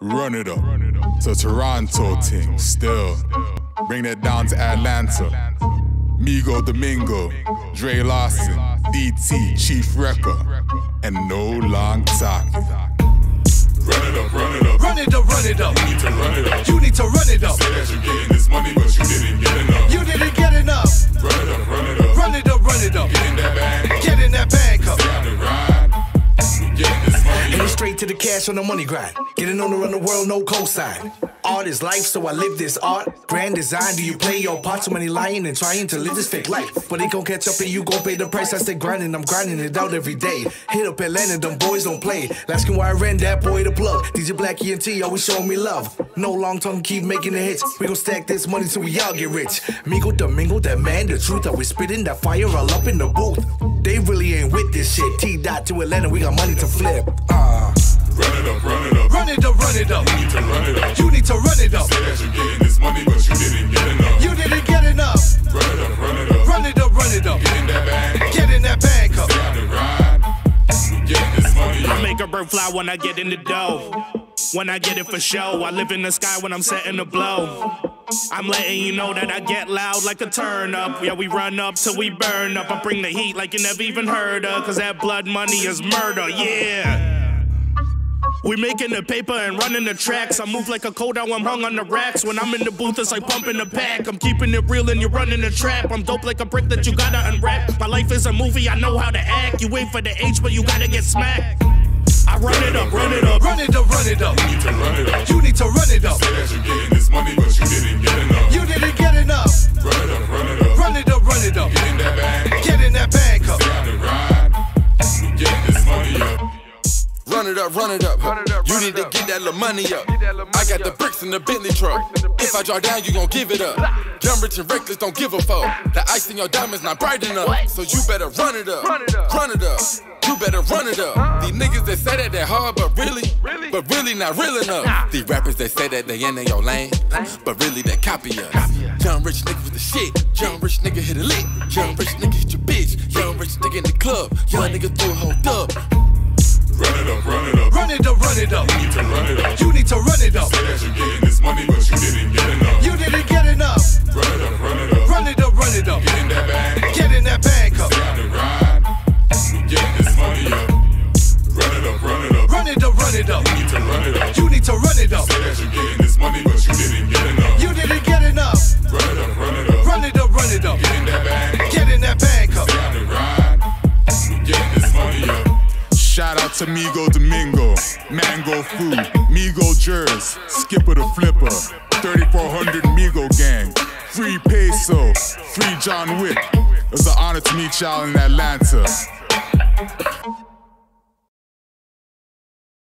Run it up to Toronto ting. Still, bring that down to Atlanta. Migo Domingo, Drae Lawson, DT, Chief Wrecker, and no long talking. Run it up, run it up. Run it up, run it up. You need to run it up. To the cash on the money grind. Getting on to run the world, no cosign. Art is life, so I live this art. Grand design, do you play your part? So many lying and trying to live this fake life. But it gon' catch up and you gon' pay the price. I stay grinding, I'm grinding it out every day. Hit up Atlanta, them boys don't play. Asking why I ran that boy the plug. DJ Blackie and T always showing me love. No long tongue, keep making the hits. We gon' stack this money till we all get rich. Migo Domingo, that man, the truth. I was spitting that fire all up in the booth. They really ain't with this shit. T dot to Atlanta, we got money to flip. Ah. Run it up, run it up. You need to run it up. You need to run it up. Say that you're getting this money, but you didn't get enough. You didn't get enough. Run it up, run it up. Run it up, run it up. Get in that bag up. Get in that bag up. Round and ride. We this money I make a bird fly when I get in the dough. When I get it for show, I live in the sky when I'm setting the blow. I'm letting you know that I get loud like a turn up. Yeah, we run up till we burn up. I bring the heat like you never even heard of. Cause that blood money is murder, yeah. We making the paper and running the tracks. I move like a cold out, I'm hung on the racks. When I'm in the booth, it's like pumping the pack. I'm keeping it real and you're running the trap. I'm dope like a brick that you gotta unwrap. My life is a movie, I know how to act. You wait for the H, but you gotta get smacked. I run it up, run it up. Run it up, run it up. You need to run it up. You need to run it up. Say that you're getting this money, but you didn't get enough. Run it up, run it up. you need to get that little money up. I got the bricks in the Bentley truck. If I draw down, you gon' give it up. Young, rich, and reckless, don't give a fuck. The ice in your diamonds not bright enough. So you better run it up. Run it up. You better run it up. These niggas that say that they're hard, but really, but really not real enough. These rappers that say that they in your lane, but really they copy us. Young rich nigga with the shit. Young rich nigga hit a lick. Young rich nigga hit your bitch. Young rich nigga in the club. Young nigga do a whole dub. Run it up, run it up. Run it up, run it up. You need to run it up. You need to run it up. Say that you're getting this money, but you didn't get enough. You didn't get enough. Run it up, run it up. Run it up, run it up. Get in that bag up. Get in that bag up. Round and ride. We getting this money up. Run it up, run it up. Run it up, run it up. You need to run it up. You need to run it up. Shout out to Migo Domingo, Mango Foo, Migo Jers, Skippa da Flippa, 3400 Migo Gang, Free Peso, Free John Wick. It's an honor to meet y'all in Atlanta.